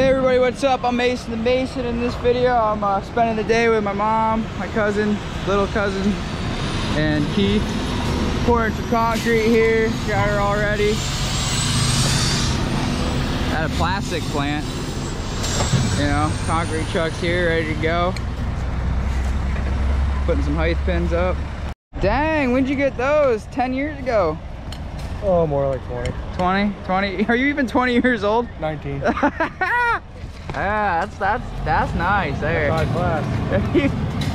Hey everybody, what's up? I'm Mason the Mason. In this video, I'm uh, spending the day with my mom, my cousin, little cousin, and Keith. Pouring some concrete here. Got her all ready. At a plastic plant. You know, concrete trucks here, ready to go. Putting some height pins up. Dang, when'd you get those? 10 years ago. Oh, more like 20. 20? 20? Are you even 20 years old? 19. yeah, that's that's that's nice there. High class. you,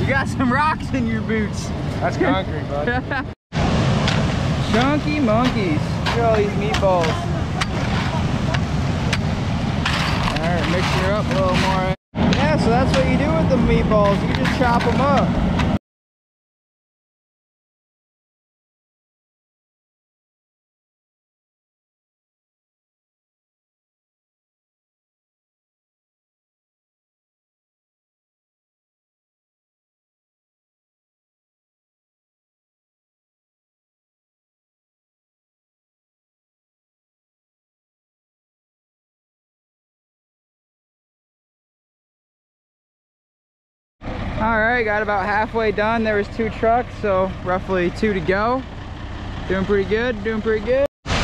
you got some rocks in your boots. That's concrete, bud. Chunky monkeys. Look at all these meatballs. Alright, mixing her up a little more. Yeah, so that's what you do with the meatballs. You just chop them up. All right got about halfway done. There was two trucks so roughly two to go. Doing pretty good doing pretty good.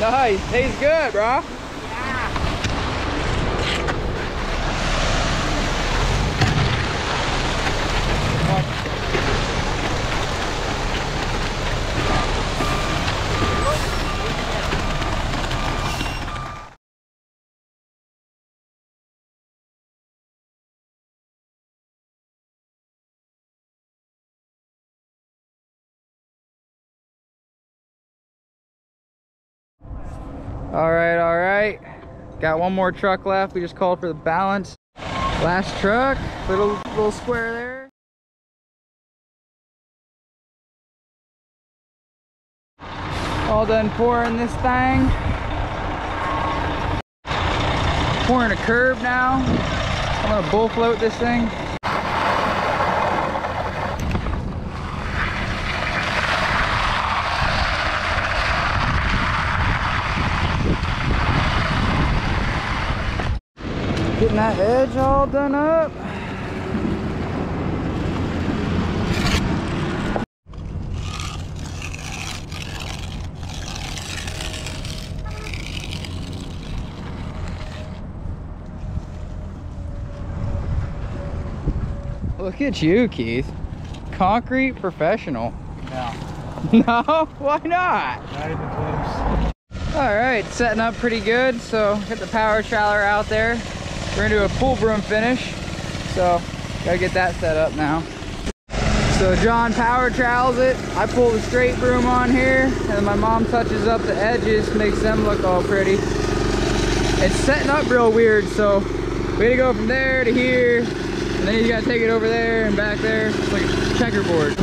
Nice tastes good bro All right, all right. Got one more truck left. We just called for the balance. Last truck, little little square there. All done pouring this thing. Pouring a curb now. I'm gonna bull float this thing. That edge all done up. Look at you, Keith. Concrete professional. No. No? Why not? Not even close. All right, setting up pretty good. So get the power trowel out there. We're gonna do a pool broom finish. So gotta get that set up now. So Jon power trowels it. I pull the straight broom on here and my mom touches up the edges, makes them look all pretty. It's setting up real weird. So we gotta go from there to here and then you gotta take it over there and back there. It's like a checkerboard.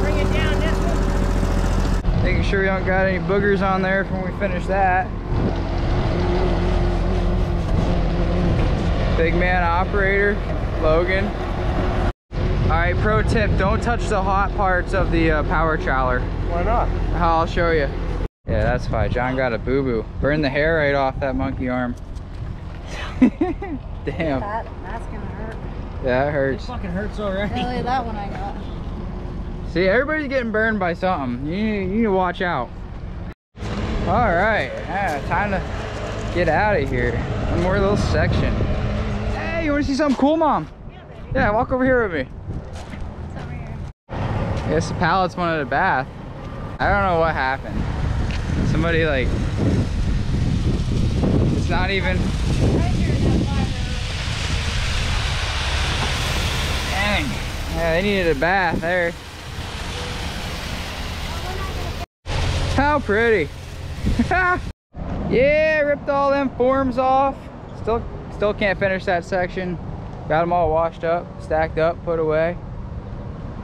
Bring it down this one. Making sure we don't got any boogers on there when we finish that. Big man operator, Logan. All right, pro tip, don't touch the hot parts of the uh, power trowel. Why not? I'll show you. Yeah, that's fine. Jon got a boo-boo. Burn the hair right off that monkey arm. Damn, That, that's gonna hurt. that It hurts. fucking hurts already. Really, that one I got. See, everybody's getting burned by something. You you need to watch out. All right, yeah, time to get out of here. One more little section. Hey, you want to see something cool, Mom? Yeah, yeah walk over here with me. It's over here. I guess the pallets wanted a bath. I don't know what happened. Somebody like, it's not even, dang. Yeah, they needed a bath there. How pretty. yeah, ripped all them forms off. Still, still can't finish that section. Got them all washed up, stacked up, put away.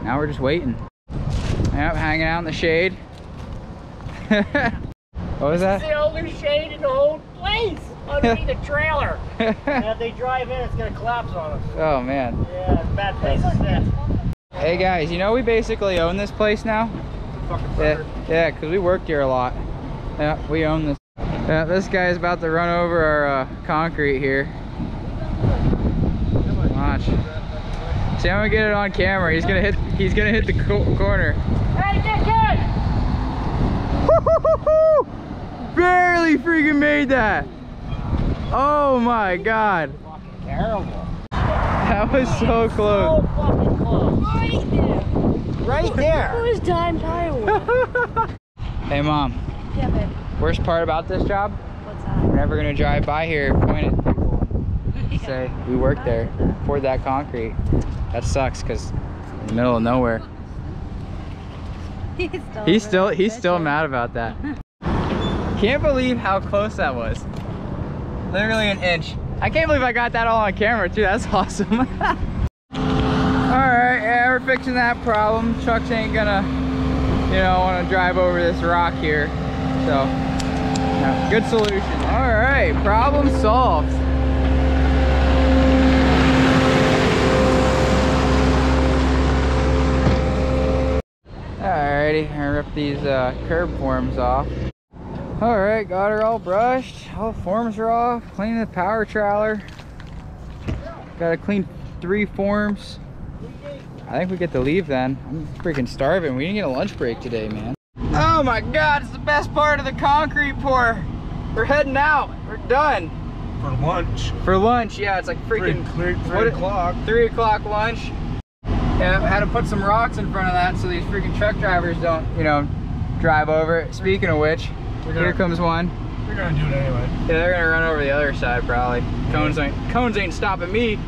Now we're just waiting. Yep, hanging out in the shade. what was that? the only shade in the whole place. underneath a trailer. and if they drive in, it's gonna collapse on us. oh man. Yeah, it's a bad place. Hey guys, you know we basically own this place now? Fucking Yeah, yeah, because we worked here a lot. Yeah, we own this. Yeah, this guy's about to run over our uh, concrete here. Watch. See, I'm gonna get it on camera. He's gonna hit. He's gonna hit the co corner. Hey, get kid! Barely freaking made that. Oh my god, Fucking terrible. that was so close. So fucking close. Right there. Who's dime tire hey mom, Yeah, babe. worst part about this job? What's that? We're never gonna drive by here, point at people, and say we work there, poured that concrete. That sucks because in the middle of nowhere. He's still, He's still really he's still mad about that. Can't believe how close that was. Literally an inch. I can't believe I got that all on camera too. That's awesome. All right, we're fixing that problem. Trucks ain't gonna, you know, want to drive over this rock here. So, yeah, good solution. All right, problem solved. Alrighty, I ripped these uh, curb forms off. Alright, got her all brushed. All forms are off. Clean the power trowel. Gotta clean three forms. I think we get to leave then. I'm freaking starving. We didn't get a lunch break today, man. Oh my god, it's the best part of the concrete pour. We're heading out. We're done. For lunch. For lunch, yeah, it's like freaking three, o'clock. three o'clock lunch. Yeah, had to put some rocks in front of that so these freaking truck drivers don't, you know, drive over it. Speaking of which, We're here comes one. we're gonna do it anyway. Yeah, they're gonna run over the other side probably. Cones ain't cones ain't stopping me.